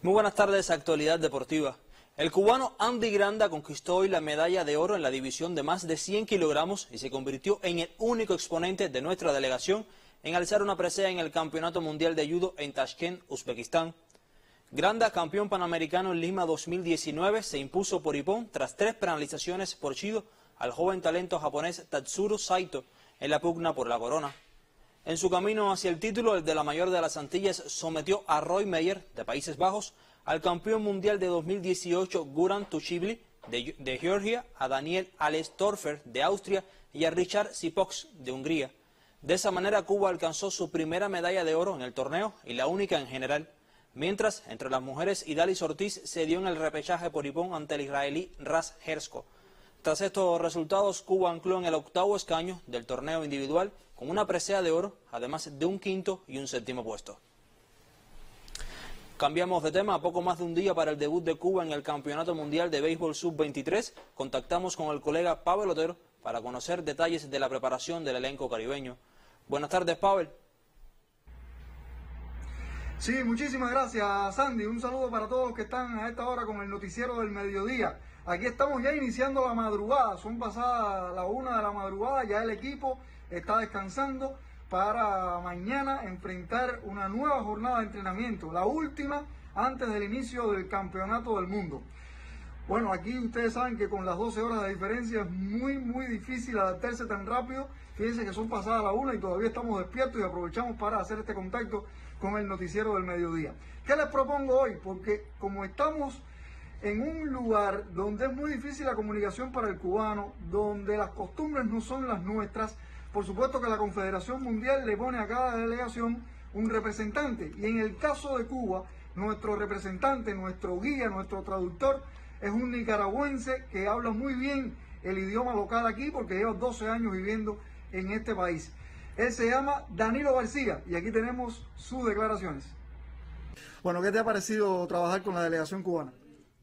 Muy buenas tardes, actualidad deportiva. El cubano Andy Granda conquistó hoy la medalla de oro en la división de más de 100 kilogramos y se convirtió en el único exponente de nuestra delegación en alzar una presea en el Campeonato Mundial de Judo en Tashkent, Uzbekistán. Granda, campeón panamericano en Lima 2019, se impuso por Ipón tras tres penalizaciones por Chido al joven talento japonés Tatsuro Saito en la pugna por la corona. En su camino hacia el título, el de la mayor de las Antillas sometió a Roy Meyer, de Países Bajos, al campeón mundial de 2018 Guran Tuchibli, de, Georgia, a Daniel Alestorfer, de Austria, y a Richard Sipox, de Hungría. De esa manera, Cuba alcanzó su primera medalla de oro en el torneo y la única en general. Mientras, entre las mujeres, Idalis Ortiz se en el repechaje por Ipón ante el israelí Ras Hersko. Tras estos resultados, Cuba ancló en el octavo escaño del torneo individual con una presea de oro, además de un quinto y un séptimo puesto. Cambiamos de tema, a poco más de un día para el debut de Cuba en el Campeonato Mundial de Béisbol Sub-23. Contactamos con el colega Pavel Otero para conocer detalles de la preparación del elenco caribeño. Buenas tardes, Pavel. Sí, muchísimas gracias, Sandy. Un saludo para todos los que están a esta hora con el noticiero del mediodía. Aquí estamos ya iniciando la madrugada, son pasadas la una de la madrugada, ya el equipo está descansando para mañana enfrentar una nueva jornada de entrenamiento, la última antes del inicio del campeonato del mundo. Bueno, aquí ustedes saben que con las 12 horas de diferencia es muy, muy difícil adaptarse tan rápido. Fíjense que son pasadas la una y todavía estamos despiertos y aprovechamos para hacer este contacto con el noticiero del mediodía. ¿Qué les propongo hoy? Porque como estamos en un lugar donde es muy difícil la comunicación para el cubano, donde las costumbres no son las nuestras, por supuesto que la Confederación Mundial le pone a cada delegación un representante. Y en el caso de Cuba, nuestro representante, nuestro guía, nuestro traductor, es un nicaragüense que habla muy bien el idioma local aquí porque lleva 12 años viviendo en este país. Él se llama Danilo García y aquí tenemos sus declaraciones. Bueno, ¿qué te ha parecido trabajar con la delegación cubana?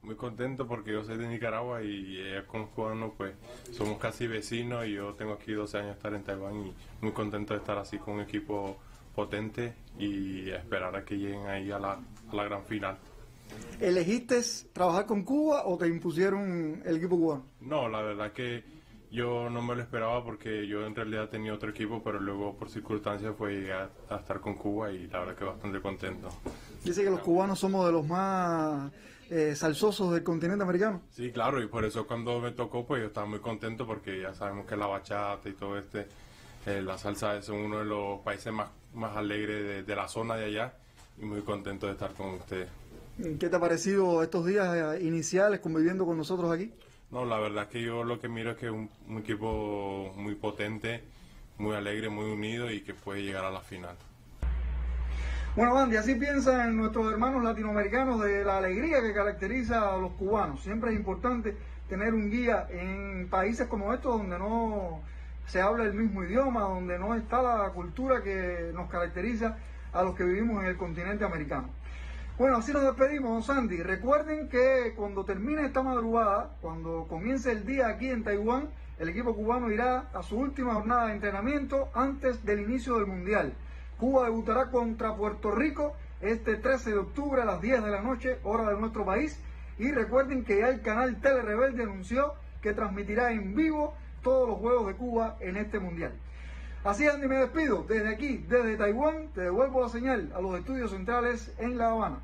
muy contento porque yo soy de Nicaragua y ella con cubanos pues somos casi vecinos y yo tengo aquí 12 años de estar en Taiwán y muy contento de estar así con un equipo potente y esperar a que lleguen ahí a la, a la gran final. ¿Elegiste trabajar con Cuba o te impusieron el equipo cubano? No, la verdad que yo no me lo esperaba porque yo en realidad tenía otro equipo, pero luego por circunstancias fue a, a estar con Cuba y la verdad que bastante contento. Dice que los cubanos somos de los más eh, salsosos del continente americano. Sí, claro, y por eso cuando me tocó, pues yo estaba muy contento porque ya sabemos que la bachata y todo este, eh, la salsa es uno de los países más, más alegres de, la zona de allá y muy contento de estar con ustedes. ¿Qué te ha parecido estos días eh, iniciales conviviendo con nosotros aquí? No, la verdad es que yo lo que miro es que es un, equipo muy potente, muy alegre, muy unido y que puede llegar a la final. Bueno, Andy, así piensan nuestros hermanos latinoamericanos de la alegría que caracteriza a los cubanos. Siempre es importante tener un guía en países como estos donde no se habla el mismo idioma, donde no está la cultura que nos caracteriza a los que vivimos en el continente americano. Bueno, así nos despedimos, Sandy. Recuerden que cuando termine esta madrugada, cuando comience el día aquí en Taiwán, el equipo cubano irá a su última jornada de entrenamiento antes del inicio del Mundial. Cuba debutará contra Puerto Rico este 13 de octubre a las 10 de la noche, hora de nuestro país. Y recuerden que ya el canal Tele Rebelde anunció que transmitirá en vivo todos los juegos de Cuba en este mundial. Así Andy, me despido. Desde aquí, desde Taiwán, te devuelvo la señal a los estudios centrales en La Habana.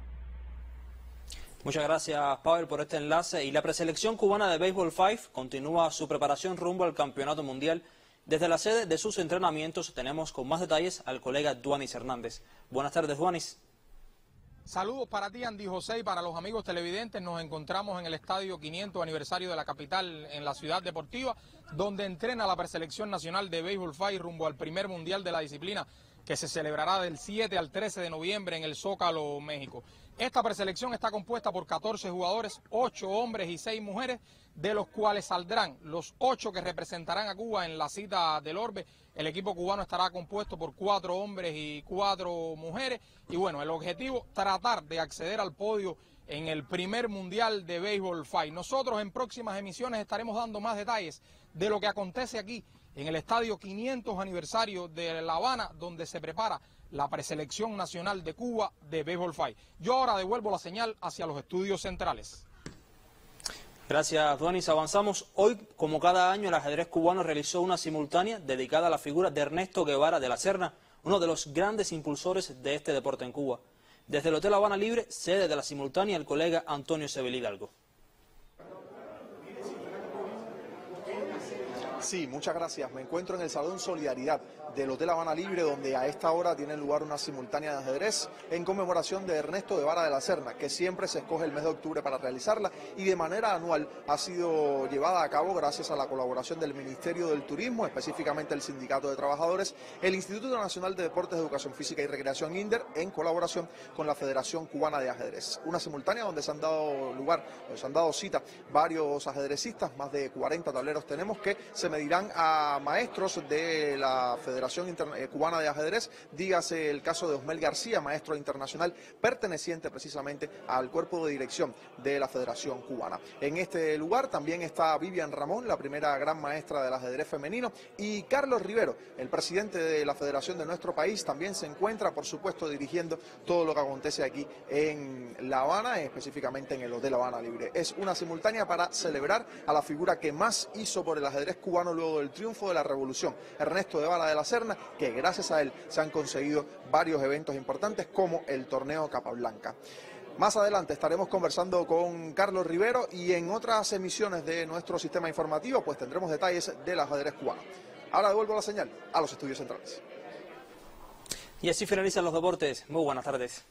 Muchas gracias, Pavel, por este enlace. Y la preselección cubana de Béisbol 5 continúa su preparación rumbo al Campeonato Mundial desde la sede de sus entrenamientos tenemos con más detalles al colega Duanis Hernández. Buenas tardes, Duanis. Saludos para ti, Andy José, y para los amigos televidentes. Nos encontramos en el Estadio 500 aniversario de la capital en la ciudad deportiva, donde entrena la preselección nacional de béisbol FAI rumbo al primer mundial de la disciplina que se celebrará del 7 al 13 de noviembre en el Zócalo, México. Esta preselección está compuesta por 14 jugadores, 8 hombres y 6 mujeres, de los cuales saldrán los 8 que representarán a Cuba en la cita del Orbe. El equipo cubano estará compuesto por 4 hombres y 4 mujeres. Y bueno, el objetivo, tratar de acceder al podio en el primer Mundial de Béisbol FAI. Nosotros en próximas emisiones estaremos dando más detalles de lo que acontece aquí en el estadio 500 aniversario de La Habana, donde se prepara la preselección nacional de Cuba de Béisbol Fight. Yo ahora devuelvo la señal hacia los estudios centrales. Gracias, Duanis. Avanzamos. Hoy, como cada año, el ajedrez cubano realizó una simultánea dedicada a la figura de Ernesto Guevara de la Serna, uno de los grandes impulsores de este deporte en Cuba. Desde el Hotel Habana Libre, sede de la simultánea, el colega Antonio Sebel Hidalgo. Sí, muchas gracias. Me encuentro en el Salón Solidaridad del Hotel Habana Libre, donde a esta hora tiene lugar una simultánea de ajedrez en conmemoración de Ernesto de Vara de la Serna, que siempre se escoge el mes de octubre para realizarla y de manera anual ha sido llevada a cabo gracias a la colaboración del Ministerio del Turismo, específicamente el Sindicato de Trabajadores, el Instituto Nacional de Deportes, Educación Física y Recreación INDER, en colaboración con la Federación Cubana de Ajedrez. Una simultánea donde se han dado lugar, se han dado cita varios ajedrecistas, más de 40 tableros tenemos que se medirán a maestros de la Federación Federación eh, Cubana de Ajedrez, dígase el caso de Osmel García, maestro internacional perteneciente precisamente al cuerpo de dirección de la Federación Cubana. En este lugar también está Vivian Ramón, la primera gran maestra del ajedrez femenino, y Carlos Rivero, el presidente de la Federación de nuestro país, también se encuentra, por supuesto, dirigiendo todo lo que acontece aquí en La Habana, específicamente en el Hotel Habana Libre. Es una simultánea para celebrar a la figura que más hizo por el ajedrez cubano luego del triunfo de la revolución, Ernesto de Bala de la que gracias a él se han conseguido varios eventos importantes como el torneo Capablanca. Más adelante estaremos conversando con Carlos Rivero y en otras emisiones de nuestro sistema informativo pues tendremos detalles del ajedrez cubano. Ahora devuelvo la señal a los estudios centrales. Y así finalizan los deportes. Muy buenas tardes.